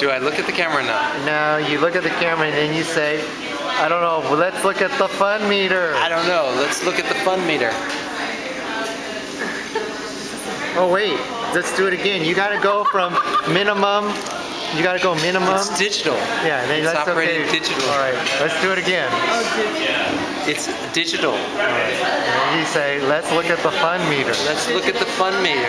Do I look at the camera now? No, you look at the camera and then you say, I don't know, let's look at the fun meter. I don't know. Let's look at the fun meter. Oh wait, let's do it again. You gotta go from minimum, you gotta go minimum. It's digital. Yeah, then It's that's operating okay. digital. All right, let's do it again. It's digital. And you say, let's look at the fun meter. Let's look at the fun meter.